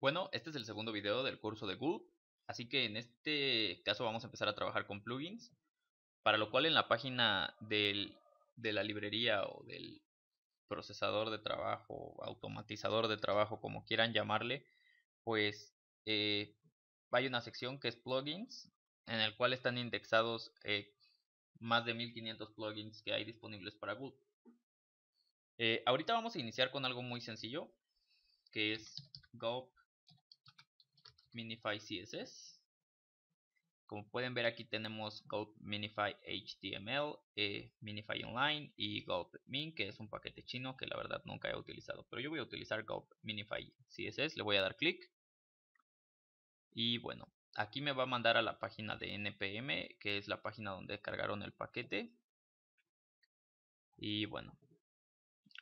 Bueno, este es el segundo video del curso de Gulp, así que en este caso vamos a empezar a trabajar con plugins, para lo cual en la página de la librería o del procesador de trabajo, automatizador de trabajo, como quieran llamarle, pues eh, hay una sección que es plugins, en el cual están indexados eh, más de 1500 plugins que hay disponibles para Gulp. Eh, ahorita vamos a iniciar con algo muy sencillo, que es Gulp Minify CSS. Como pueden ver aquí tenemos Gulp Minify HTML, eh, Minify Online y Gulp Min, que es un paquete chino que la verdad nunca he utilizado. Pero yo voy a utilizar Gulp Minify CSS, le voy a dar clic. Y bueno, aquí me va a mandar a la página de npm, que es la página donde cargaron el paquete. Y bueno,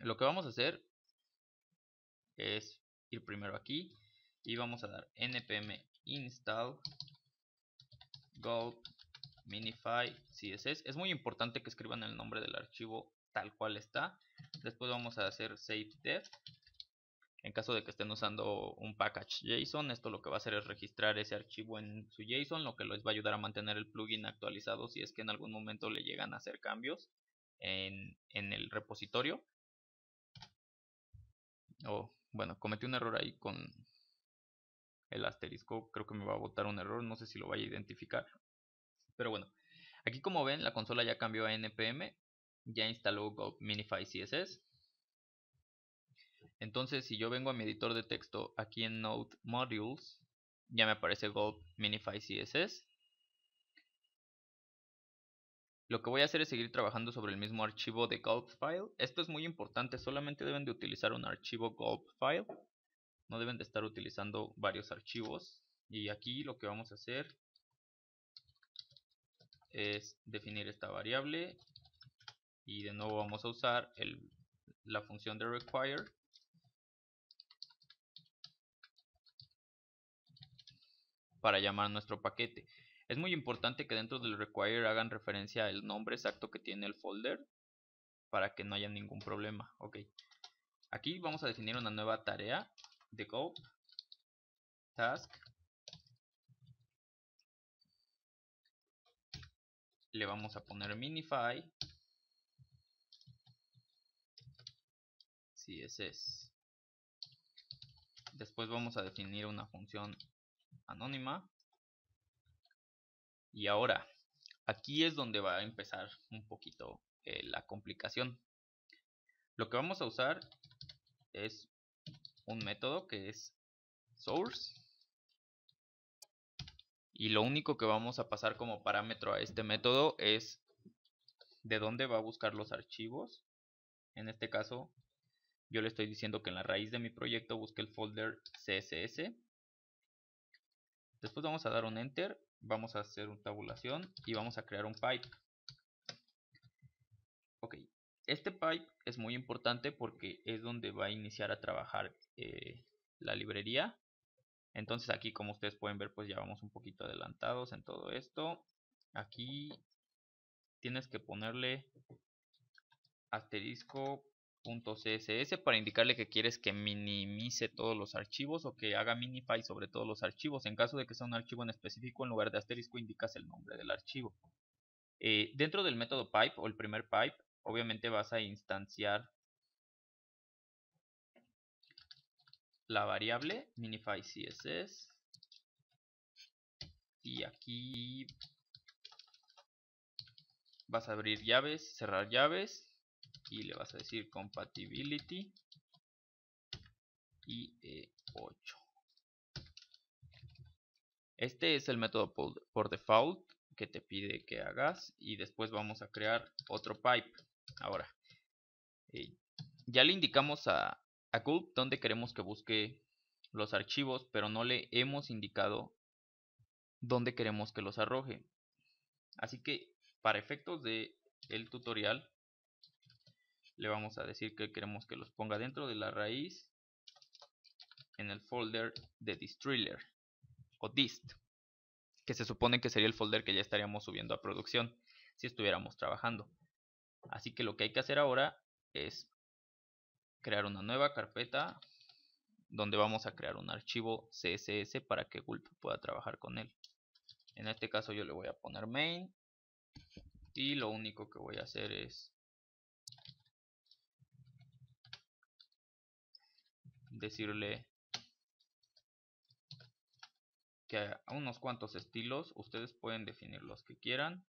lo que vamos a hacer es ir primero aquí y vamos a dar npm install go minify css es muy importante que escriban el nombre del archivo tal cual está. Después vamos a hacer save def en caso de que estén usando un package JSON, esto lo que va a hacer es registrar ese archivo en su JSON, lo que les va a ayudar a mantener el plugin actualizado si es que en algún momento le llegan a hacer cambios en, en el repositorio. Oh, bueno, cometí un error ahí con, el asterisco creo que me va a botar un error, no sé si lo vaya a identificar. Pero bueno, aquí como ven la consola ya cambió a npm, ya instaló Go Minify CSS. Entonces si yo vengo a mi editor de texto aquí en Node Modules, ya me aparece Go Minify CSS. Lo que voy a hacer es seguir trabajando sobre el mismo archivo de Gulp file. Esto es muy importante, solamente deben de utilizar un archivo Gulp file no deben de estar utilizando varios archivos. Y aquí lo que vamos a hacer es definir esta variable. Y de nuevo vamos a usar la función de require. Para llamar nuestro paquete. Es muy importante que dentro del require hagan referencia al nombre exacto que tiene el folder para que no haya ningún problema. Ok. Aquí vamos a definir una nueva tarea de go task le vamos a poner minify. Css después vamos a definir una función anónima. Y ahora aquí es donde va a empezar un poquito eh, la complicación. Lo que vamos a usar es un método que es source. Y lo único que vamos a pasar como parámetro a este método es de dónde va a buscar los archivos. En este caso yo le estoy diciendo que en la raíz de mi proyecto busque el folder css después vamos a dar un enter vamos a hacer una tabulación y vamos a crear un pipe ok este pipe es muy importante porque es donde va a iniciar a trabajar eh, la librería. Entonces aquí como ustedes pueden ver pues ya vamos un poquito adelantados en todo esto. Aquí tienes que ponerle asterisco.css para indicarle que quieres que minimice todos los archivos o que haga minify sobre todos los archivos. En caso de que sea un archivo en específico, en lugar de asterisco indicas el nombre del archivo. Eh, dentro del método pipe o el primer pipe obviamente vas a instanciar la variable minify css y aquí vas a abrir llaves, cerrar llaves y le vas a decir compatibility y 8 este es el método por default que te pide que hagas y después vamos a crear otro pipe Ahora, eh, ya le indicamos a, a Gulp donde queremos que busque los archivos, pero no le hemos indicado dónde queremos que los arroje. Así que para efectos de el tutorial le vamos a decir que queremos que los ponga dentro de la raíz en el folder de distriller o dist que se supone que sería el folder que ya estaríamos subiendo a producción si estuviéramos trabajando Así que lo que hay que hacer ahora es crear una nueva carpeta donde vamos a crear un archivo CSS para que Gulp pueda trabajar con él. En este caso yo le voy a poner main y lo único que voy a hacer es decirle que a unos cuantos estilos ustedes pueden definir los que quieran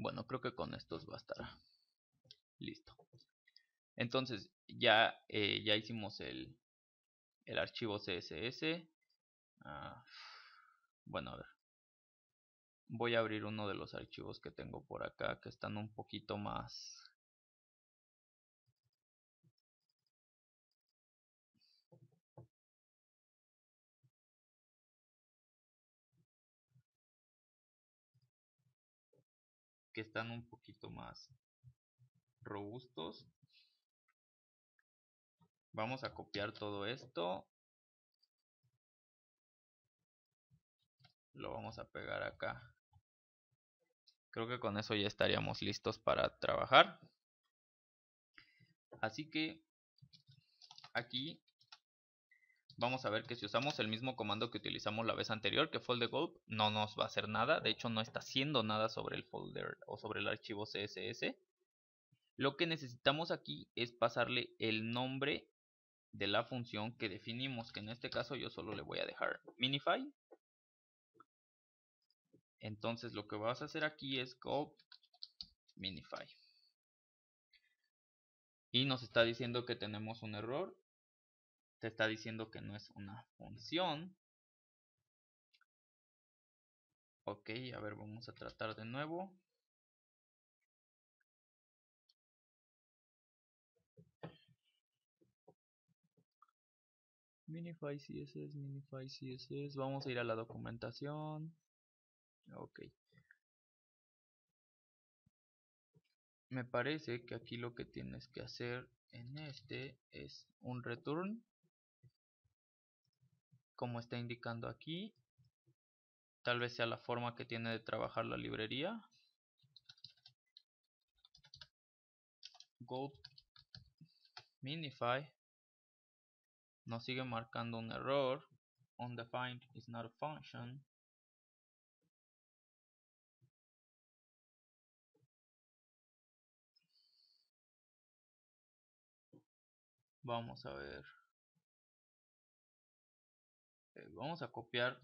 Bueno, creo que con estos bastará. Listo. Entonces, ya, eh, ya hicimos el, el archivo CSS. Ah, bueno, a ver. Voy a abrir uno de los archivos que tengo por acá que están un poquito más que están un poquito más robustos. Vamos a copiar todo esto. Lo vamos a pegar acá. Creo que con eso ya estaríamos listos para trabajar. Así que aquí vamos a ver que si usamos el mismo comando que utilizamos la vez anterior, que de gulp, no nos va a hacer nada. De hecho, no está haciendo nada sobre el folder o sobre el archivo CSS. Lo que necesitamos aquí es pasarle el nombre de la función que definimos, que en este caso yo solo le voy a dejar minify. Entonces lo que vas a hacer aquí es gulp minify. Y nos está diciendo que tenemos un error te está diciendo que no es una función. Ok, a ver, vamos a tratar de nuevo. Minify CSS, Minify CSS. Vamos a ir a la documentación. Ok. Me parece que aquí lo que tienes que hacer en este es un return como está indicando aquí. Tal vez sea la forma que tiene de trabajar la librería. Go minify nos sigue marcando un error. Undefined is not a function. Vamos a ver. Vamos a copiar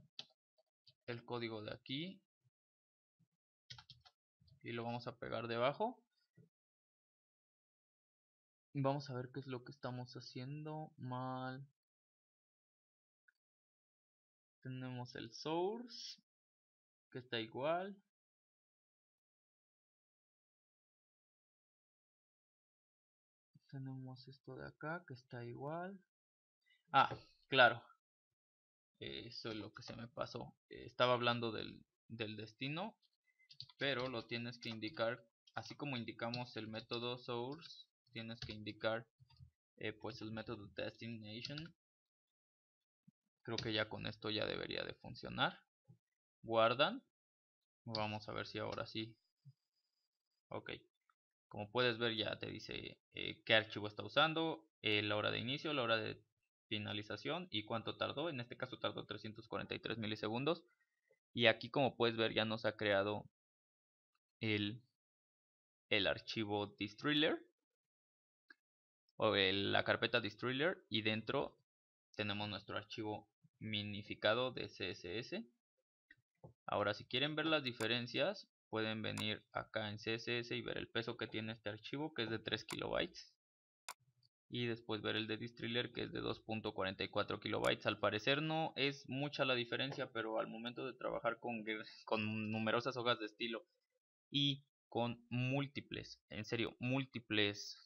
el código de aquí y lo vamos a pegar debajo. Vamos a ver qué es lo que estamos haciendo mal. Tenemos el source que está igual. Tenemos esto de acá que está igual. Ah claro eso es lo que se me pasó. Eh, estaba hablando del, destino, pero lo tienes que indicar, así como indicamos el método source, tienes que indicar eh, pues el método destination. Creo que ya con esto ya debería de funcionar. Guardan. Vamos a ver si ahora sí. Ok. Como puedes ver ya te dice eh, qué archivo está usando, la hora de inicio, la hora de finalización y cuánto tardó. En este caso tardó 343 milisegundos. Y aquí como puedes ver ya nos ha creado el, el archivo distriller o la carpeta distriller y dentro tenemos nuestro archivo minificado de CSS. Ahora si quieren ver las diferencias pueden venir acá en CSS y ver el peso que tiene este archivo que es de 3 kilobytes y después ver el de Distriller que es de 2.44 kilobytes. Al parecer no es mucha la diferencia, pero al momento de trabajar con, con numerosas hojas de estilo y con múltiples, en serio, múltiples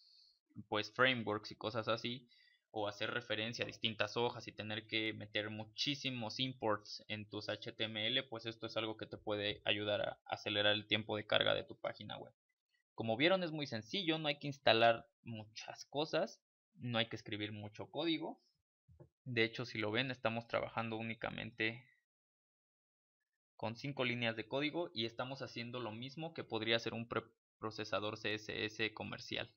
pues frameworks y cosas así, o hacer referencia a distintas hojas y tener que meter muchísimos imports en tus HTML, pues esto es algo que te puede ayudar a acelerar el tiempo de carga de tu página web. Como vieron es muy sencillo, no hay que instalar muchas cosas, no hay que escribir mucho código. De hecho, si lo ven, estamos trabajando únicamente con 5 líneas de código y estamos haciendo lo mismo que podría ser un procesador CSS comercial.